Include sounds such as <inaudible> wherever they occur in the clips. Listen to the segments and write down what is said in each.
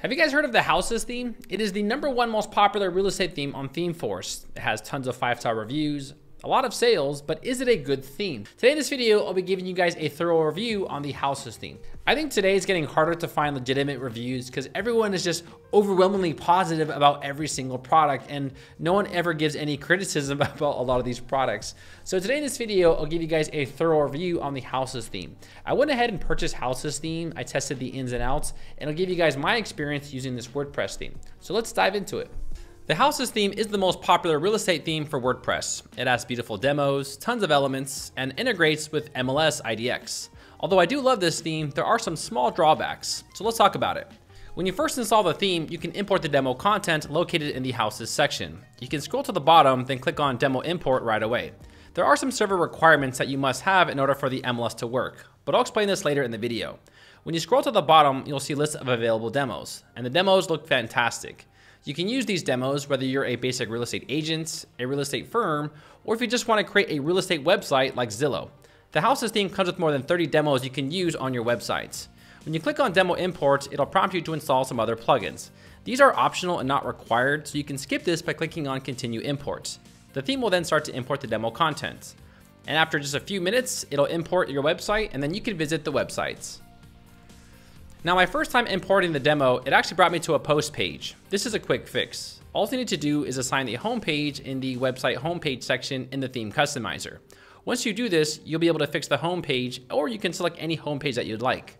Have you guys heard of the Houzez theme? It is the number one most popular real estate theme on ThemeForest. It has tons of five star reviews, a lot of sales, but is it a good theme? Today in this video, I'll be giving you guys a thorough review on the Houzez theme. I think today is getting harder to find legitimate reviews because everyone is just overwhelmingly positive about every single product and no one ever gives any criticism <laughs> about a lot of these products. So today in this video, I'll give you guys a thorough review on the Houzez theme. I went ahead and purchased Houzez theme. I tested the ins and outs and I'll give you guys my experience using this WordPress theme. So let's dive into it. The Houzez theme is the most popular real estate theme for WordPress. It has beautiful demos, tons of elements, and integrates with MLS IDX. Although I do love this theme, there are some small drawbacks, so let's talk about it. When you first install the theme, you can import the demo content located in the Houzez section. You can scroll to the bottom, then click on demo import right away. There are some server requirements that you must have in order for the MLS to work, but I'll explain this later in the video. When you scroll to the bottom, you'll see lists of available demos, and the demos look fantastic. You can use these demos whether you're a basic real estate agent, a real estate firm, or if you just want to create a real estate website like Zillow. The Houzez theme comes with more than 30 demos you can use on your websites. When you click on Demo Imports, it'll prompt you to install some other plugins. These are optional and not required, so you can skip this by clicking on Continue Imports. The theme will then start to import the demo content. And after just a few minutes, it'll import your website and then you can visit the websites. Now my first time importing the demo, it actually brought me to a post page. This is a quick fix. All you need to do is assign the home page in the website homepage section in the theme customizer. Once you do this, you'll be able to fix the home page or you can select any home page that you'd like.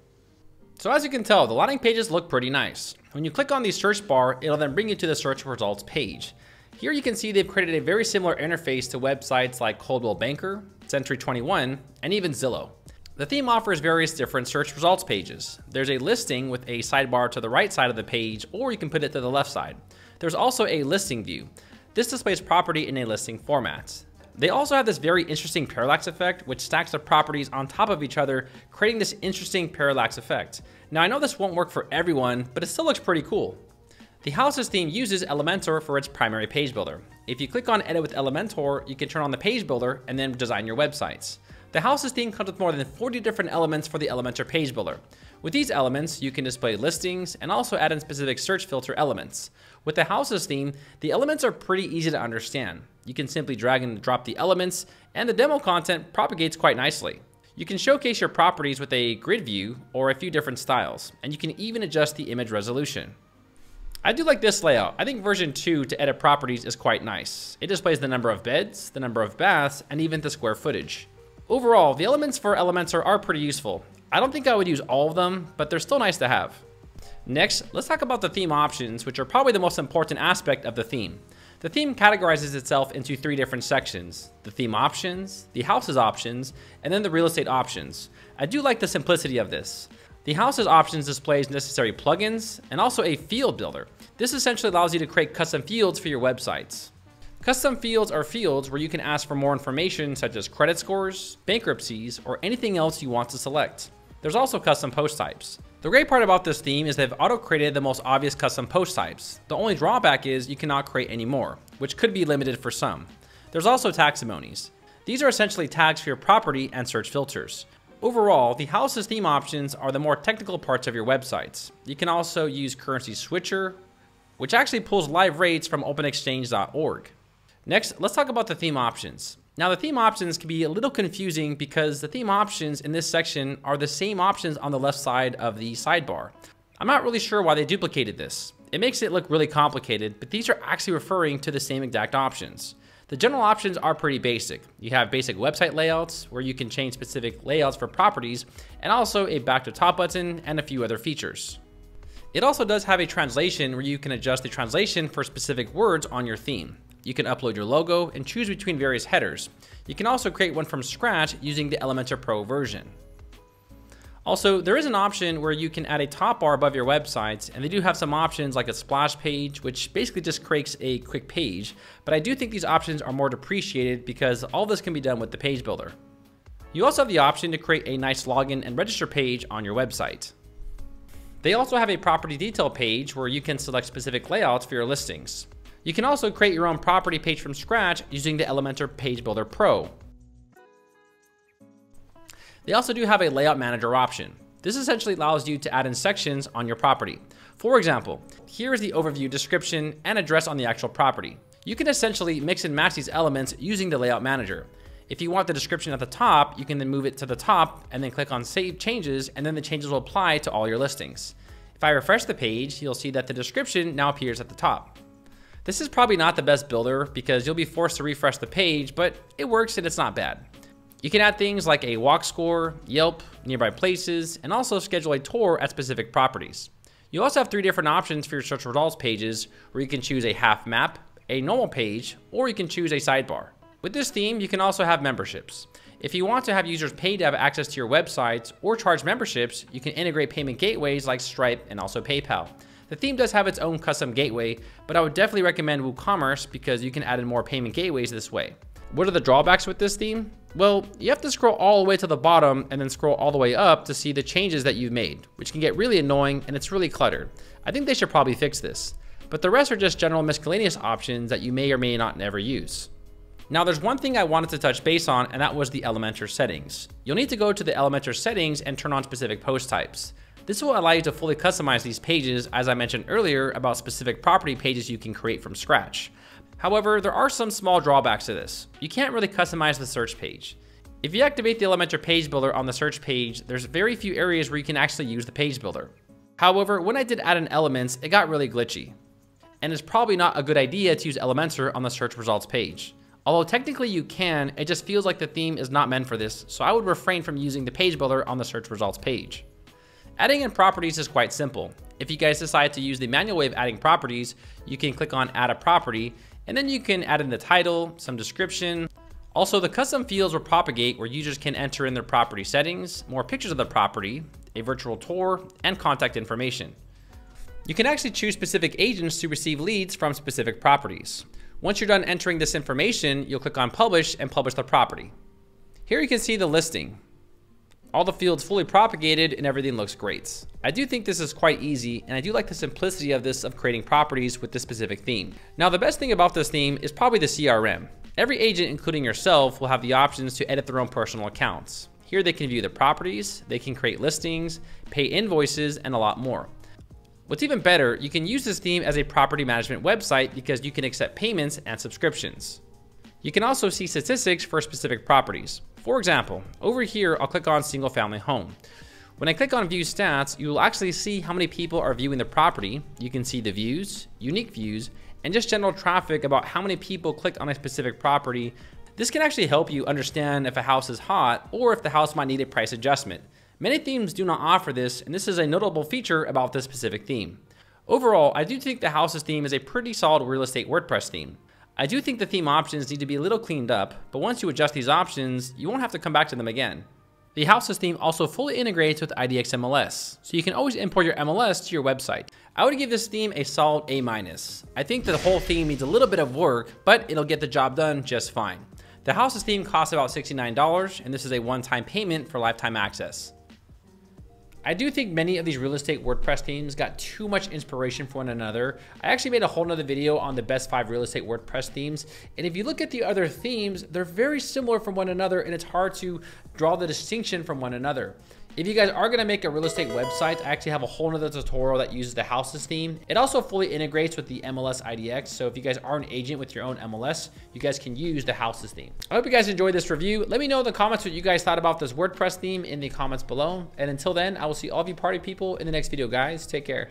So as you can tell, the landing pages look pretty nice. When you click on the search bar, it'll then bring you to the search results page. Here you can see they've created a very similar interface to websites like Coldwell Banker, Century 21, and even Zillow. The theme offers various different search results pages. There's a listing with a sidebar to the right side of the page, or you can put it to the left side. There's also a listing view. This displays property in a listing format. They also have this very interesting parallax effect, which stacks the properties on top of each other, creating this interesting parallax effect. Now I know this won't work for everyone, but it still looks pretty cool. The Houzez theme uses Elementor for its primary page builder. If you click on Edit with Elementor, you can turn on the page builder and then design your websites. The Houzez theme comes with more than 40 different elements for the Elementor page builder. With these elements, you can display listings and also add in specific search filter elements. With the Houzez theme, the elements are pretty easy to understand. You can simply drag and drop the elements, and the demo content propagates quite nicely. You can showcase your properties with a grid view or a few different styles, and you can even adjust the image resolution. I do like this layout. I think version 2 to edit properties is quite nice. It displays the number of beds, the number of baths, and even the square footage. Overall, the elements for Elementor are pretty useful. I don't think I would use all of them, but they're still nice to have. Next, let's talk about the theme options, which are probably the most important aspect of the theme. The theme categorizes itself into three different sections, the theme options, the Houzez options, and then the real estate options. I do like the simplicity of this. The Houzez options displays necessary plugins and also a field builder. This essentially allows you to create custom fields for your websites. Custom fields are fields where you can ask for more information such as credit scores, bankruptcies, or anything else you want to select. There's also custom post types. The great part about this theme is they've auto-created the most obvious custom post types. The only drawback is you cannot create any more, which could be limited for some. There's also taxonomies. These are essentially tags for your property and search filters. Overall, the Houzez theme options are the more technical parts of your websites. You can also use Currency Switcher, which actually pulls live rates from openexchange.org. Next, let's talk about the theme options. Now the theme options can be a little confusing because the theme options in this section are the same options on the left side of the sidebar. I'm not really sure why they duplicated this. It makes it look really complicated, but these are actually referring to the same exact options. The general options are pretty basic. You have basic website layouts where you can change specific layouts for properties and also a back to top button and a few other features. It also does have a translation where you can adjust the translation for specific words on your theme. You can upload your logo and choose between various headers. You can also create one from scratch using the Elementor Pro version. Also, there is an option where you can add a top bar above your websites, and they do have some options like a splash page, which basically just creates a quick page, but I do think these options are more depreciated because all this can be done with the page builder. You also have the option to create a nice login and register page on your website. They also have a property detail page where you can select specific layouts for your listings. You can also create your own property page from scratch using the Elementor Page Builder Pro. They also do have a layout manager option. This essentially allows you to add in sections on your property. For example, here is the overview description and address on the actual property. You can essentially mix and match these elements using the layout manager. If you want the description at the top, you can then move it to the top and then click on save changes and then the changes will apply to all your listings. If I refresh the page, you'll see that the description now appears at the top. This is probably not the best builder because you'll be forced to refresh the page, but it works and it's not bad. You can add things like a walk score, Yelp, nearby places, and also schedule a tour at specific properties. You also have three different options for your search results pages where you can choose a half map, a normal page, or you can choose a sidebar. With this theme, you can also have memberships. If you want to have users pay to have access to your websites or charge memberships, you can integrate payment gateways like Stripe and also PayPal. The theme does have its own custom gateway, but I would definitely recommend WooCommerce because you can add in more payment gateways this way. What are the drawbacks with this theme? Well, you have to scroll all the way to the bottom and then scroll all the way up to see the changes that you've made, which can get really annoying and it's really cluttered. I think they should probably fix this. But the rest are just general miscellaneous options that you may or may not never use. Now there's one thing I wanted to touch base on and that was the Elementor settings. You'll need to go to the Elementor settings and turn on specific post types. This will allow you to fully customize these pages as I mentioned earlier about specific property pages you can create from scratch. However, there are some small drawbacks to this. You can't really customize the search page. If you activate the Elementor page builder on the search page, there's very few areas where you can actually use the page builder. However, when I did add in elements, it got really glitchy. And it's probably not a good idea to use Elementor on the search results page. Although technically you can, it just feels like the theme is not meant for this, so I would refrain from using the page builder on the search results page. Adding in properties is quite simple. If you guys decide to use the manual way of adding properties, you can click on add a property, and then you can add in the title, some description. Also, the custom fields will propagate where users can enter in their property settings, more pictures of the property, a virtual tour, and contact information. You can actually choose specific agents to receive leads from specific properties. Once you're done entering this information, you'll click on publish and publish the property. Here you can see the listing all the fields fully propagated and everything looks great. I do think this is quite easy and I do like the simplicity of this of creating properties with this specific theme. Now the best thing about this theme is probably the CRM. Every agent, including yourself, will have the options to edit their own personal accounts. Here they can view the properties, they can create listings, pay invoices, and a lot more. What's even better, you can use this theme as a property management website because you can accept payments and subscriptions. You can also see statistics for specific properties. For example, over here, I'll click on single family home. When I click on view stats, you will actually see how many people are viewing the property. You can see the views, unique views, and just general traffic about how many people clicked on a specific property. This can actually help you understand if a house is hot or if the house might need a price adjustment. Many themes do not offer this, and this is a notable feature about this specific theme. Overall, I do think the Houzez theme is a pretty solid real estate WordPress theme. I do think the theme options need to be a little cleaned up, but once you adjust these options, you won't have to come back to them again. The Houzez theme also fully integrates with IDX MLS, so you can always import your MLS to your website. I would give this theme a solid A-. I think the whole theme needs a little bit of work, but it'll get the job done just fine. The Houzez theme costs about $69, and this is a one-time payment for lifetime access. I do think many of these real estate WordPress themes got too much inspiration for one another. I actually made a whole nother video on the best five real estate WordPress themes. And if you look at the other themes, they're very similar from one another and it's hard to draw the distinction from one another. If you guys are gonna make a real estate website, I actually have a whole nother tutorial that uses the Houzez theme. It also fully integrates with the MLS IDX. So if you guys are an agent with your own MLS, you guys can use the Houzez theme. I hope you guys enjoyed this review. Let me know in the comments what you guys thought about this WordPress theme in the comments below. And until then, I will see all of you party people in the next video, guys. Take care.